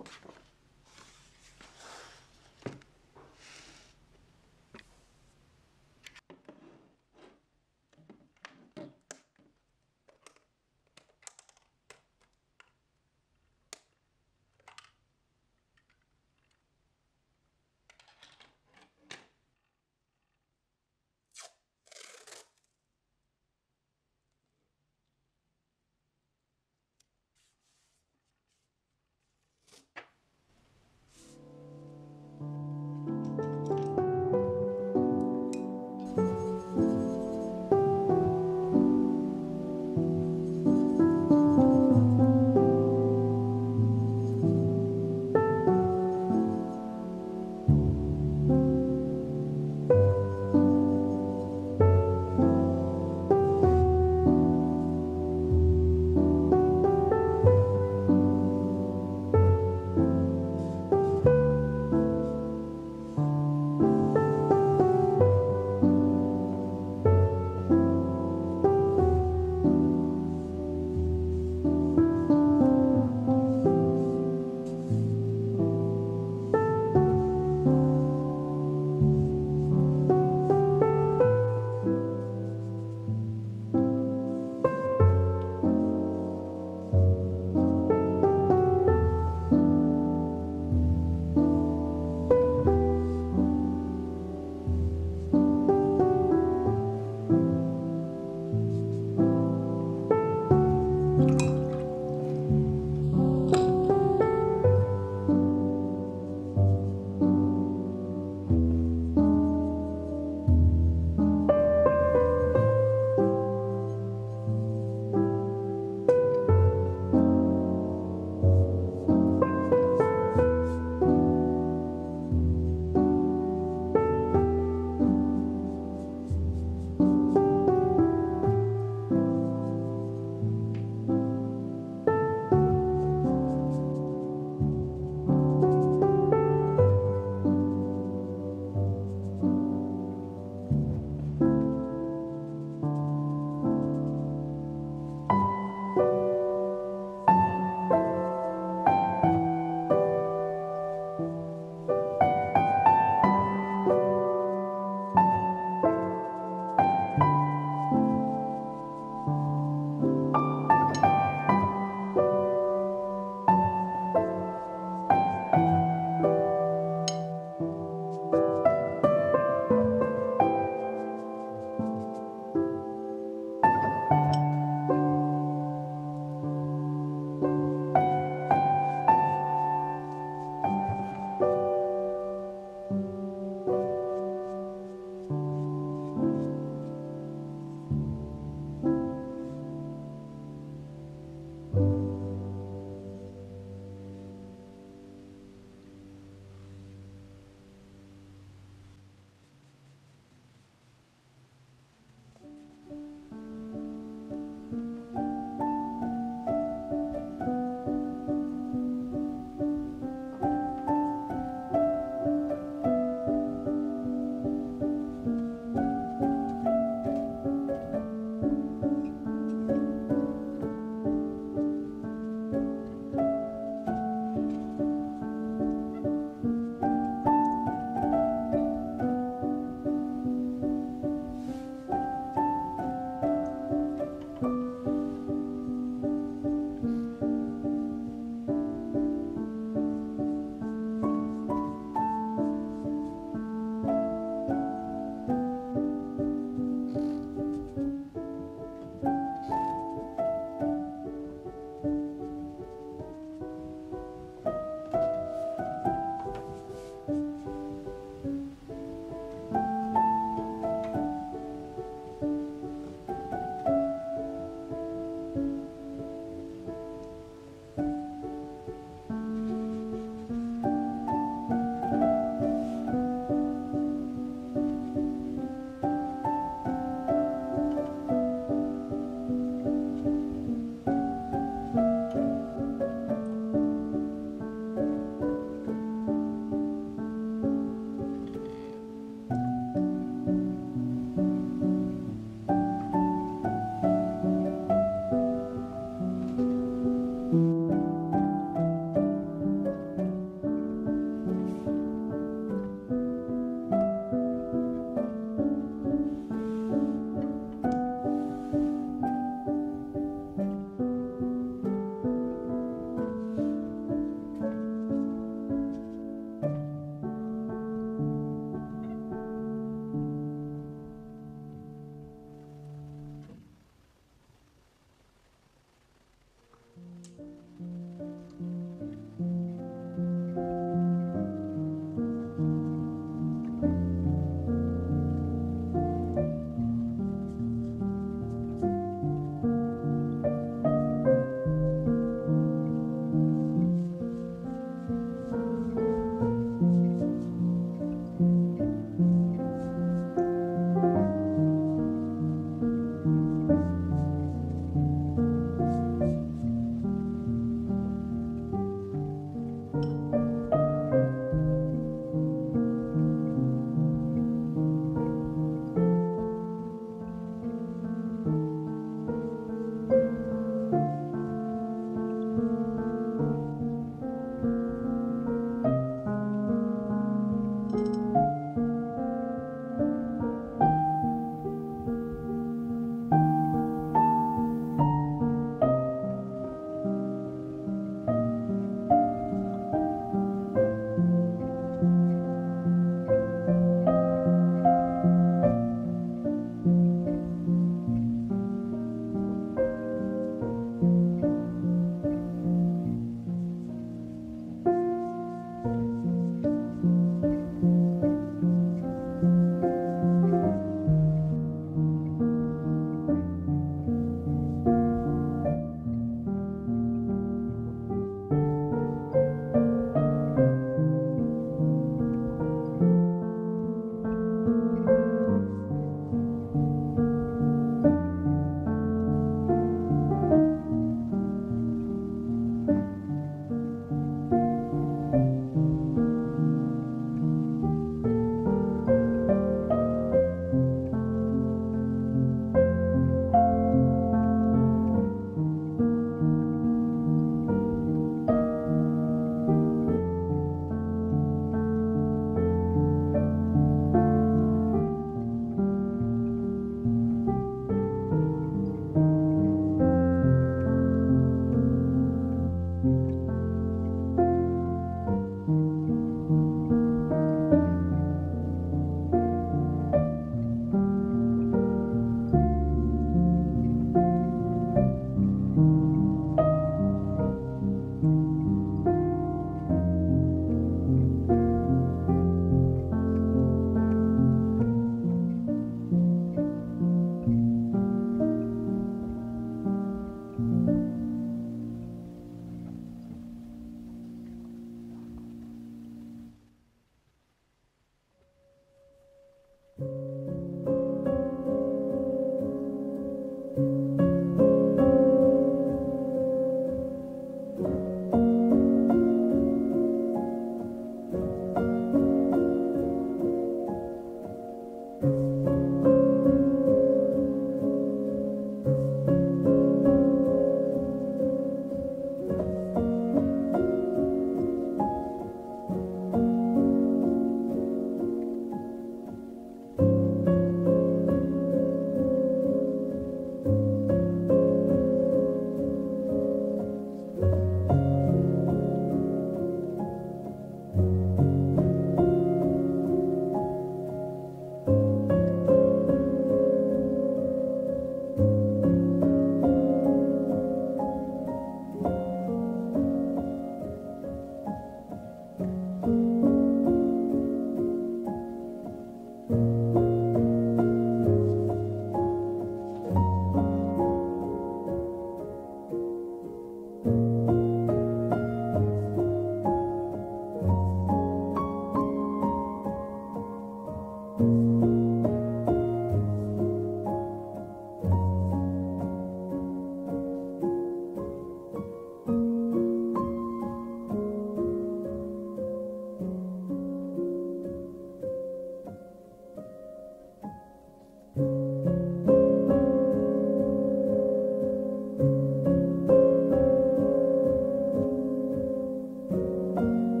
Foxtrot.